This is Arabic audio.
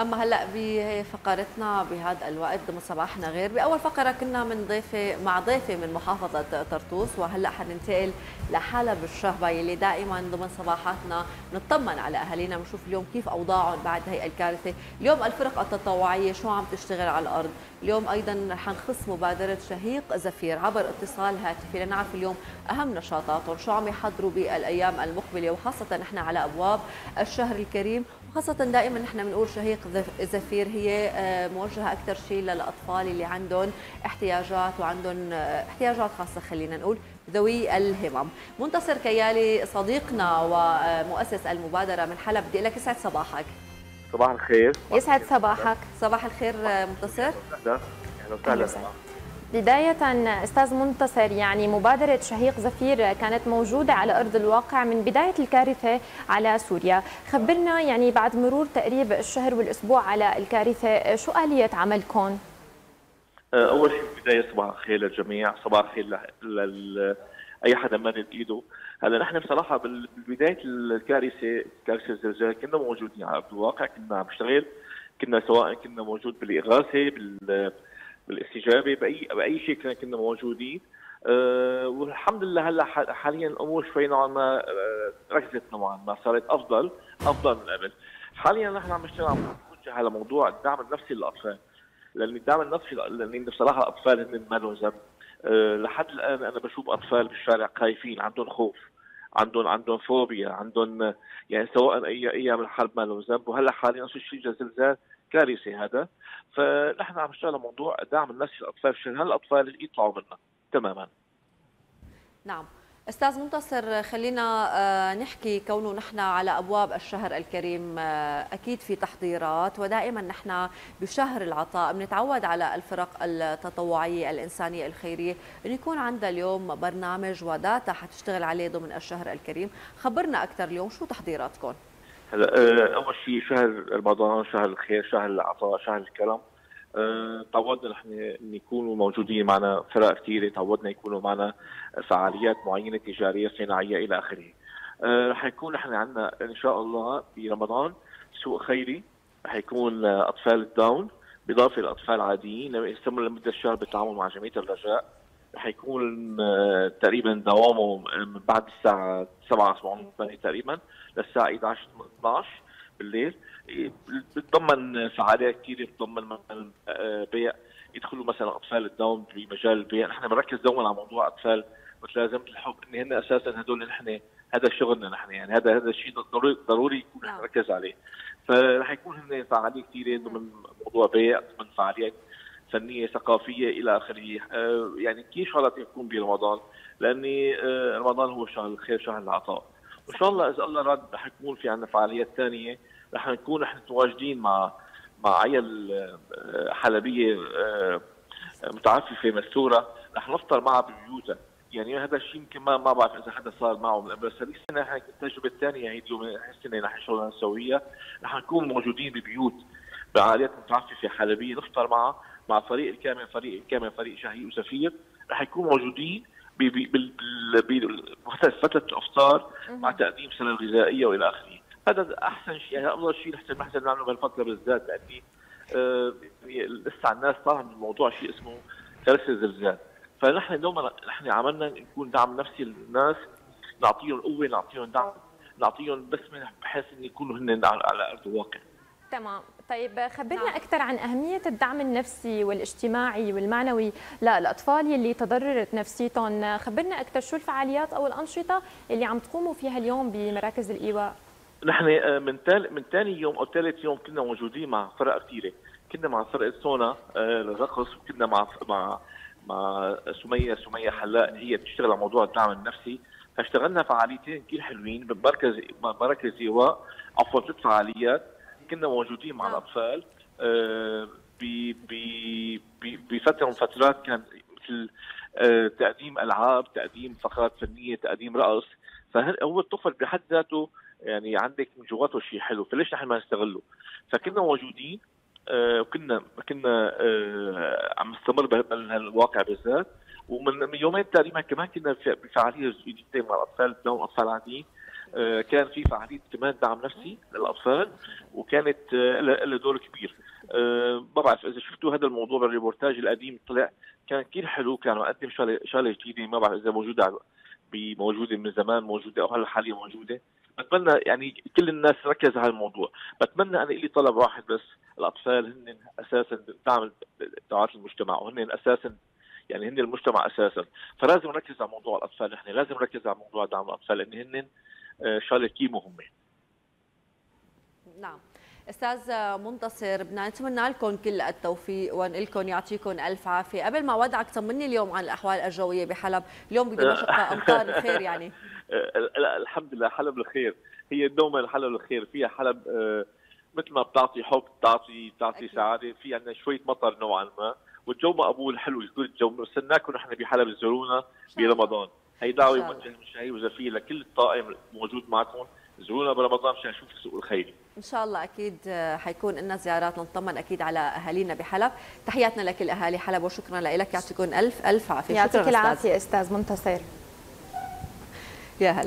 أما هلأ بفقرتنا بهذا الوقت ضمن صباحنا غير بأول فقرة كنا من ضيفة مع ضيفة من محافظة طرطوس وهلأ حننتقل لحلب الشهبه يلي دائما ضمن صباحاتنا نطمن على أهالينا. بنشوف اليوم كيف أوضاعهم بعد هي الكارثة. اليوم الفرق التطوعية شو عم تشتغل على الأرض؟ اليوم أيضا حنخص مبادرة شهيق زفير. عبر اتصال هاتفي لنعرف اليوم أهم نشاطاتهم شو عم يحضروا بالأيام المقبلة وخاصة نحن على أبواب الشهر الكريم. وخاصة دائما نحن بنقول شهيق زفير هي آه، موجهة أكثر شيء للأطفال اللي عندهم احتياجات وعندهم آه، احتياجات خاصة خلينا نقول ذوي الهمم. منتصر كيالي صديقنا ومؤسس المبادرة من حلب بدي لك يسعد صباحك. صباح الخير. يسعد صباحك. صباح الخير آه، منتصر. أهلا وسهلا. بداية أستاذ منتصر يعني مبادرة شهيق زفير كانت موجودة على أرض الواقع من بداية الكارثة على سوريا خبرنا يعني بعد مرور تقريب الشهر والأسبوع على الكارثة شو آلية عملكم؟ أه، أول شيء بداية صباح الخير للجميع صباح الخير لل... أي حدا مدد ايده هلا نحن بصراحة ببداية الكارثة كارثة الزلزال كنا موجودين على أرض الواقع كنا عم نشتغل كنا سواء كنا موجود بالإغاثة بال بالاستجابة باي بأي شيء كنا موجودين. أه والحمد لله هلا حاليا الأمور شوي نوعا ما أه ركزت نوعا ما صارت أفضل أفضل من قبل. حاليا نحن عم نشتغل عم نتوجه على موضوع الدعم النفسي للأطفال. لأن الدعم النفسي لأن بصراحه الأطفال هن ما لهم ذنب أه لحد الآن أنا بشوف أطفال بالشارع خايفين عندهم خوف. عندهم عندهم فوبيا عندهم يعني سواء أي أيام الحرب ما لهم ذنب وهلأ حاليا نفس الشيء زلزال كارثه هذا. فنحن عم نشتغل موضوع دعم النفسي للاطفال عشان هالاطفال يطلعوا منها تماما. نعم. أستاذ منتصر خلينا آه، نحكي كونه نحن على أبواب الشهر الكريم آه، أكيد في تحضيرات ودائما نحن بشهر العطاء بنتعود على الفرق التطوعية الإنسانية الخيرية. انه يكون عندها اليوم برنامج وداتا حتشتغل عليه ضمن الشهر الكريم خبرنا أكثر اليوم شو تحضيراتكم؟ هلا آه، أول شيء شهر رمضان شهر الخير شهر العطاء شهر الكرم. تعودنا نحن ان يكونوا موجودين معنا فرق كثيره تعودنا يكونوا معنا فعاليات معينة تجارية صناعية إلى آخره. أه رح يكون نحن عندنا إن شاء الله برمضان سوق خيري رح يكون أطفال الداون بالاضافه لأطفال العاديين يستمر لمدة شهر بالتعاون مع جمعية الرجاء. رح يكون آه، تقريبا دوامه من بعد الساعة 7 7 تقريبا للساعة 11 12 بالليل بتضمن فعاليات كثيره بتضمن مثلا آه، بيع يدخلوا مثلا أطفال الدوم بمجال البيع. نحن بنركز دوما على موضوع أطفال متلازمه الحب إن هن أساسا هدول نحن هذا شغلنا نحن يعني هذا هذا الشيء ضروري ضروري يكون نحن نركز عليه. فرح يكون هن فعاليات كثيره ضمن موضوع بيع ضمن فعاليات فنية ثقافية إلى آخره. آه، يعني كثير شغلات يكون برمضان؟ لأني آه، رمضان هو شهر الخير شهر العطاء. وان شاء الله إذا الله راد رح يكون في عندنا فعاليات ثانية رح نكون نحن متواجدين مع مع عيال آه، حلبية متعففة مستورة. رح نفطر معها ببيوتها يعني هذا الشيء يمكن ما ما بعرف إذا حدا صار معه من قبل بس هذيك السنة التجربة الثانية هي اليوم السنة رح شغلنا نسويها. رح نكون موجودين ببيوت بعائلات متعففة حلبية. نفطر معها مع فريق الكامل فريق الكامل فريق شهي وسفير. رح يكونوا موجودين. بفتره الأفطار مع تقديم سنة غذائية وإلى آخره. هذا أحسن شيء. يعني افضل شيء نحن نحن نعمله بهالفتره بالذات. لاني آه لسه الناس طالعه من الموضوع شيء اسمه كارثه الزلزال. فنحن دوما نحن عملنا نكون دعم نفسي للناس. نعطيهم قوة نعطيهم دعم نعطيهم بسمه بحيث إن يكونوا هن على أرض الواقع. تمام. طيب خبرنا نعم. أكثر عن أهمية الدعم النفسي والاجتماعي والمعنوي للأطفال يلي تضررت نفسيتهم. خبرنا أكثر شو الفعاليات أو الأنشطة اللي عم تقوموا فيها اليوم بمراكز الإيواء؟ نحن آه، من تال من ثاني يوم أو ثالث يوم كنا موجودين مع فرق كثيرة. كنا مع فرقة سونا آه، للرقص وكنا مع مع مع سمية سمية حلاق هي بتشتغل على موضوع الدعم النفسي. فاشتغلنا فعاليتين كثير حلوين بمركز مراكز إيواء عفوا ثلاث فعاليات. كنا موجودين مع نعم. الأطفال آه، بفترة من فترات كان مثل آه، تقديم ألعاب تقديم فقرات فنية تقديم رقص. فهو الطفل بحد ذاته يعني عندك من جواته شيء حلو فليش نحن ما نستغله؟ فكنا موجودين آه، وكنا كنا عم نستمر بهالواقع بالذات. ومن يومين تقريبا كمان كنا بفعالية جديدة مع الأطفال بدون أطفال عاديين. كان في فعاليه كمان دعم نفسي للأطفال وكانت لها دور كبير. ما بعرف إذا شفتوا هذا الموضوع بالريبورتاج القديم طلع كان كثير حلو كان مقدم شغله جديدة ما بعرف إذا موجودة موجودة من زمان موجودة أو هلا حاليا موجودة. بتمنى يعني كل الناس ركز على الموضوع. بتمنى أنا لي طلب واحد بس الأطفال هن أساسا دعم دعوات المجتمع وهن أساسا يعني هن المجتمع أساسا. فلازم نركز على موضوع الأطفال نحن لازم نركز على موضوع دعم الأطفال لأن هن شغله كثير مهمه نعم. أستاذ منتصر بدنا نتمنى لكم كل التوفيق ونقول لكم يعطيكم ألف عافية. قبل ما ودعك طمني اليوم عن الأحوال الجوية بحلب. اليوم بدمشق أمطار الخير يعني. لا الحمد لله حلب الخير. هي دوما حلب الخير. فيها حلب مثل ما بتعطي حب بتعطي بتعطي سعادة. في عندنا شوية مطر نوعا ما. والجو مقبول حلو الجو بستناكم نحن بحلب تزورونا برمضان. هي دعوة موجهه من شهي وزفير لكل الطاقم موجود معكم. زورونا برمضان مشان نشوف السوق الخيري إن شاء الله أكيد حيكون لنا زيارات نطمن أكيد على أهالينا بحلب. تحياتنا لكل اهالي حلب وشكرا لك. يعطيكم ألف ألف عافية. يعطيك العافية أستاذ منتصر. يا هلا.